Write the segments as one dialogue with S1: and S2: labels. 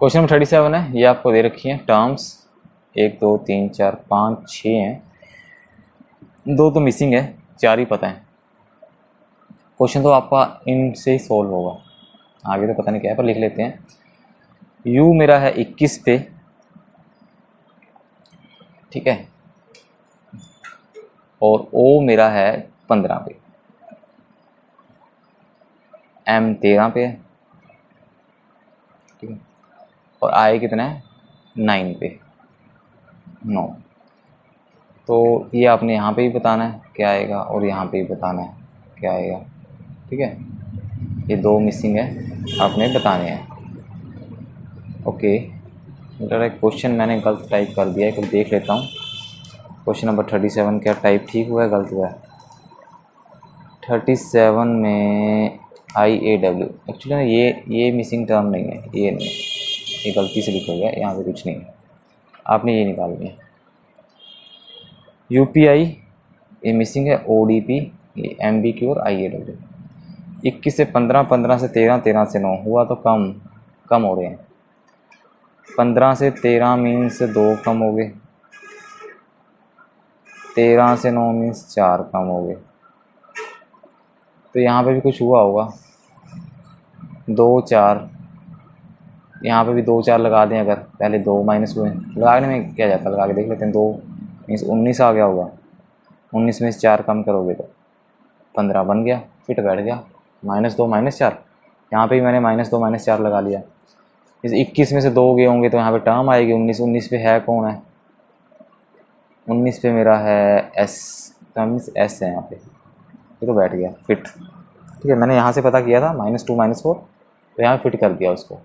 S1: Question number thirty seven है। ये आपको दे रखी है टर्म्स। एक, दो, तीन, चार, पाँच, छः हैं। दो तो मिसिंग है, चार ही पता है। क्वेश्चन तो आपका इनसे ही सॉल्व होगा। आगे तो पता नहीं क्या है, पर लिख लेते हैं। यू मेरा है इक्कीस पे। ठीक है। और ओ मेरा है पंद्रह पे। एम तेरह पे है। ठीक है। और आई कितना है? नाइन पे। नौ। तो ये आपने यहाँ पे ही बताना है क्या आएगा और यहाँ पे ही बताना है क्या आएगा। ठीक है? ये दो मिसिंग है, आपने बताने हैं। ओके। मेरा एक क्वेश्चन मैंने गलत टाइप कर दिया है कुछ देख लेता हूँ। क्वेश्चन नंबर थर्टी सेवन क्या टाइप ठीक हुआ है, गलत हुआ है? थर्टी सेवन में आई ए डब्ल्यू एक्चुअली ये ये मिसिंग टर्म नहीं है, ये नहीं ये गलती से लिखा गया, यहाँ पे कुछ नहीं है। आपने ये निकाल है यू पी आई ये मिसिंग है ओ डी पी ये एम बी क्यू और आई ए डब्ल्यू इक्कीस से पंद्रह पंद्रह से तेरह तेरह से नौ, हुआ तो कम कम हो रहे हैं पंद्रह से तेरह मीन्स दो कम हो गए। तेरह से नौ मीन्स चार कम हो गए। तो यहाँ पे भी कुछ हुआ होगा। दो, चार यहाँ पे भी दो चार लगा दें अगर, पहले दो माइनस हुए लगाने में क्या जाता है? लगा के देख लेते हैं, दो मीन्स उन्नीस आ गया होगा। उन्नीस में से चार कम करोगे तो पंद्रह बन गया फिट बैठ गया। माइनस दो माइनस चार। यहाँ पे भी मैंने माइनस दो माइनस चार लगा लिया। इस इक्कीस में से दो गए होंगे तो यहाँ पे टर्म आएगी। उन्नीस उन्नीस पे है कौन है? उन्नीस पे मेरा है एस मीन्स एस है यहाँ पे। ये तो बैठ गया फिट ठीक है, मैंने यहाँ से पता किया था माइनस टू माइनस फोर तो यहाँ फिट कर दिया उसको।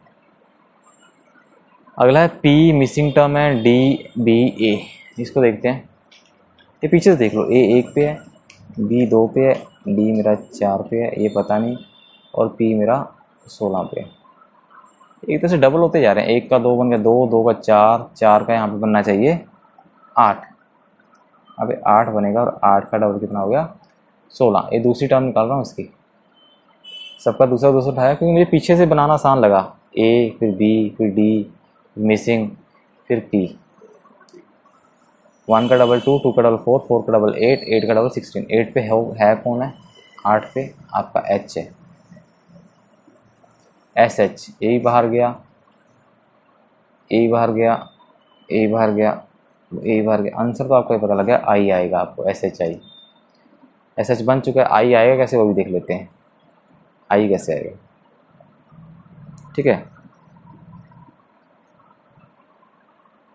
S1: अगला है पी मिसिंग टर्म है डी बी ए इसको देखते हैं। ये पीछे से देख लो। ए एक पे है बी दो पे है डी मेरा चार पे है, ये पता नहीं, और पी मेरा सोलह पे है। एक तरह से डबल होते जा रहे हैं। एक का दो बन गया दो दो का चार चार का यहाँ पे बनना चाहिए आठ। अब आठ बनेगा और आठ का डबल कितना हो गया? सोलह। ये दूसरी टर्म निकाल रहा हूँ इसकी। सबका दूसरा दूसरा उठाया क्योंकि मुझे पीछे से बनाना आसान लगा। ए फिर बी फिर डी मिसिंग फिर पी वन का डबल टू टू का डबल फोर फोर का डबल एट एट का डबल सिक्सटीन एट पे है है कौन है? आठ पे आपका एच है. एस एच ए बाहर गया. ए बाहर गया. ए बाहर गया. ए बाहर गया. आंसर तो आपको पता लग गया आई आएगा आपको S H I S H बन चुका है आई आएगा, कैसे वो भी देख लेते हैं. आई कैसे आएगा? ठीक है?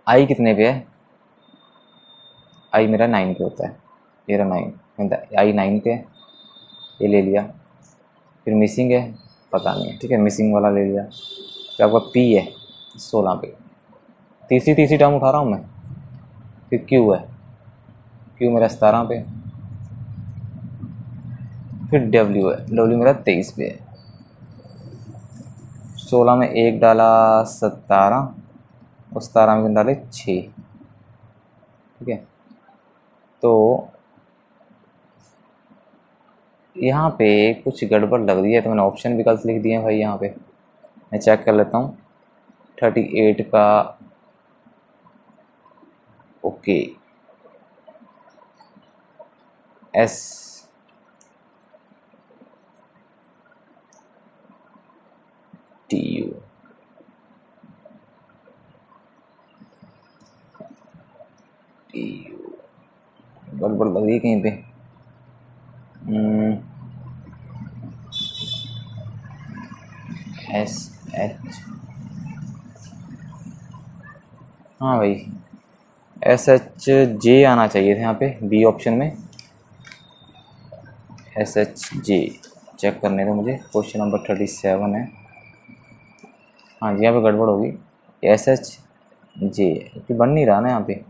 S1: आई कितने पे है? आई मेरा नाइन पे होता है। मेरा नाइन आई नाइन पे है। ये ले लिया। फिर मिसिंग है? पता नहीं ठीक है? मिसिंग वाला ले लिया। फिर आपका पी है, सोलह पे। तीसरी तीसरी टर्म उठा रहा हूँ मैं। फिर क्यू है। क्यू मेरा सतारह पे। फिर डब्ल्यू है। डब्ल्यू मेरा तेईस पे है। सोलह में एक डाला सतारह। और सतारह में डाले छः ठीक है? तो यहाँ पे कुछ गड़बड़ लग रही है तो मैंने ऑप्शन भी गलत लिख दिए भाई यहाँ पे। मैं चेक कर लेता हूँ। थर्टी एट का okay. S T U T U गड़बड़ लग रही है कहीं पे। S, H. हाँ भाई, एस, एच, जे आना चाहिए था यहाँ पे, बी ऑप्शन में। एस, एच, जे, चेक करने दो मुझे, क्वेश्चन नंबर थर्टी सेवन है। हाँ जी, यहाँ पे गड़बड़ होगी। एस, एच, जे कि बन नहीं रहा ना यहाँ पे।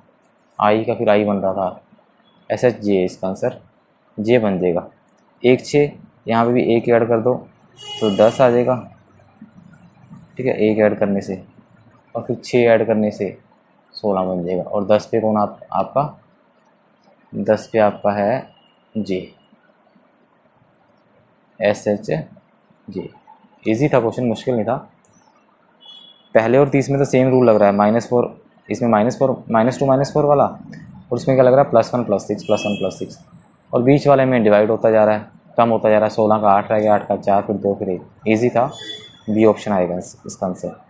S1: आई का फिर आई बन रहा था। एस एच जे इसका आंसर। जे बन जाएगा। एक छः, यहाँ पे भी एक ऐड कर दो तो दस आ जाएगा। ठीक है, एक ऐड करने से। और फिर छः ऐड करने से सोलह बन जाएगा। और दस पे कौन आप, आपका? दस पे आपका है J S H J easy था क्वेश्चन मुश्किल नहीं था। पहले और तीस में तो सेम रूल लग रहा है। माइनस फोर इसमें minus four minus two minus four वाला। और उसमें क्या लग रहा है? Plus one plus six plus one plus six और बीच वाले में डिवाइड होता जा रहा है, कम होता जा रहा है, सोलह का आठ रह गया, आठ का चार, फिर दो, फिर एक। ईजी था। बी ऑप्शन आएगा इसका आंसर